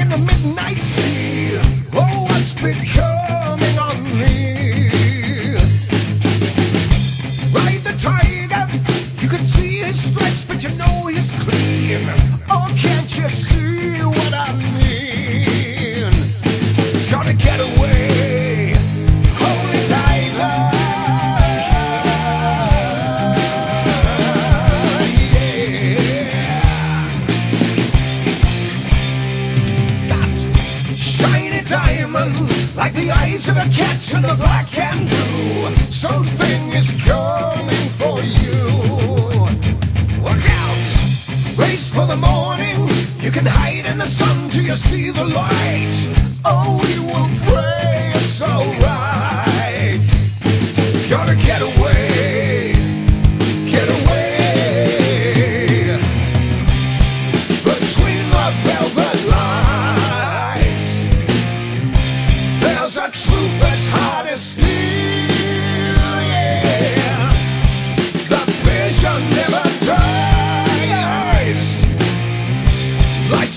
in the midnight sea. Diamonds like the eyes of a cat in the black and blue. Something is coming for you. Look out! Race for the morning. You can hide in the sun till you see the light.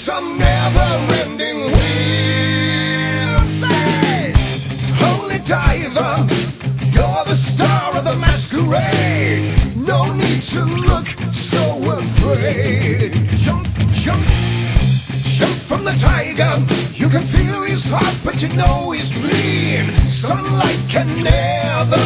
Some never-ending holy diver, you're the star of the masquerade. No need to look so afraid. Jump, jump. Jump from the tiger. You can feel his heart, but you know he's bleeding. Sunlight can never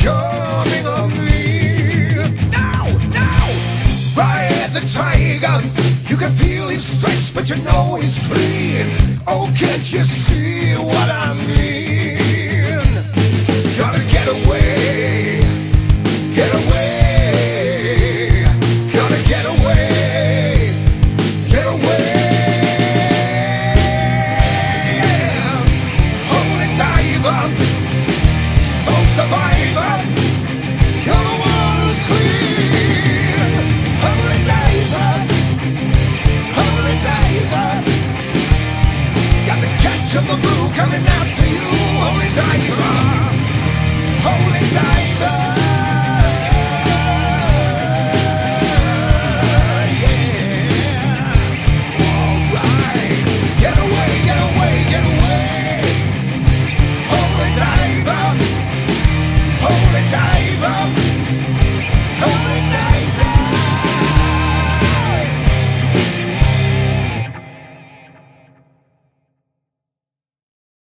becoming of me? Now, now, ride the tiger. You can feel his stripes, but you know he's clean. Oh, can't you see what I mean? Of the blue coming after you. Holy diver, holy diver.